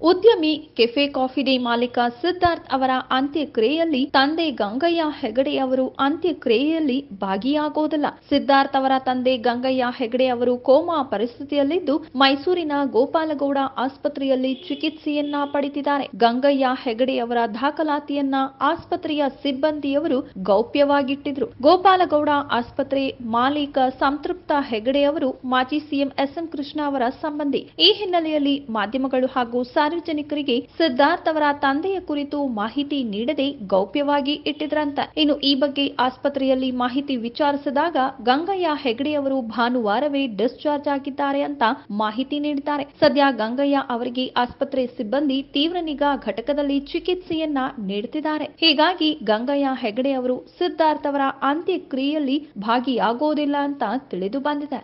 ಉದ್ಯಮಿ, cafe coffee day ಮಾಲೀಕ ಸಿದ್ಧಾರ್ಥ್ ಅವರ ಅಂತ್ಯಕ್ರಿಯೆಯಲ್ಲಿ ತಂದೆ ಗಂಗಯ್ಯ ಹೆಗಡೆ ಅವರು ಅಂತ್ಯಕ್ರಿಯೆಯಲ್ಲಿ ಭಾಗಿಯಾಗೋದಿಲ್ಲ. ಸಿದ್ಧಾರ್ಥ್ ಅವರ ತಂದೆ ಗಂಗಯ್ಯ ಹೆಗಡೆ ಅವರು ಕೋಮಾ ಪರಿಸ್ಥಿತಿಯಲ್ಲಿದ್ದು, ಮೈಸೂರಿನ ಗೋಪಾಲಗೌಡ ಆಸ್ಪತ್ರೆಯಲ್ಲಿ ಚಿಕಿತ್ಸೆಯನ್ನ ಪಡೆದಿದ್ದಾರೆ. ಗಂಗಯ್ಯ ಹೆಗಡೆ ಅವರ ದಾಖಲಾತಿಯನ್ನ ಆಸ್ಪತ್ರೆಯ ಸಿಬ್ಬಂದಿಯವರು ಗೌಪ್ಯವಾಗಿಟ್ಟಿದ್ರು. ಗೋಪಾಲಗೌಡ ಆಸ್ಪತ್ರೆ ಮಾಲೀಕ ಸಂತೃಪ್ತ ಹೆಗಡೆ ಅವರು ಮಾಜಿ ಸಿಎಂ ಎಸ್ಎಂ ಕೃಷ್ಣ ಅವರ ಸಂಬಂಧಿ. ಈ ಹಿನ್ನೆಲೆಯಲ್ಲಿ ಮಾಧ್ಯಮಗಳು ಹಾಗೂ ಸಾರ್ವಜನಿಕರಿಗೆ ಸಿದ್ಧಾರ್ಥ್ ಅವರ ತಂದೆಯ ಕುರಿತು ಮಾಹಿತಿ ನೀಡದೆ ಗೌಪ್ಯವಾಗಿ ಇಟ್ಟಿದ್ರಂತ. ಇನ್ನು ಈ ಬಗ್ಗೆ ಆಸ್ಪತ್ರೆಯಲ್ಲಿ ಮಾಹಿತಿ ವಿಚಾರಿಸಿದಾಗ ಗಂಗಯ್ಯ ಹೆಗಡೆ ಅವರು ಭಾನುವಾರವೇ ಡಿಸ್ಚಾರ್ಜ್ ಆಗಿದ್ದಾರೆ ಅಂತ ಮಾಹಿತಿ ನೀಡಿದ್ದಾರೆ. ಸದ್ಯ ಗಂಗಯ್ಯ ಅವರಿಗೆ ಆಸ್ಪತ್ರೆ ಸಿಬ್ಬಂದಿ ತೀವ್ರ ನಿಗಾ ಘಟಕದಲ್ಲಿ ಚಿಕಿತ್ಸೆಯನ್ನ ನೀಡುತ್ತಿದ್ದಾರೆ. ಹೀಗಾಗಿ ಗಂಗಯ್ಯ ಹೆಗಡೆ ಅವರು ಸಿದ್ಧಾರ್ಥ್ ಅವರ ಅಂತ್ಯಕ್ರಿಯೆಯಲ್ಲಿ ಭಾಗಿಯಾಗೋದಿಲ್ಲ ಅಂತ ತಿಳಿದು ಬಂದಿದೆ.